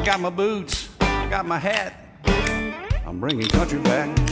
I got my boots, I got my hat. I'm bringing country back.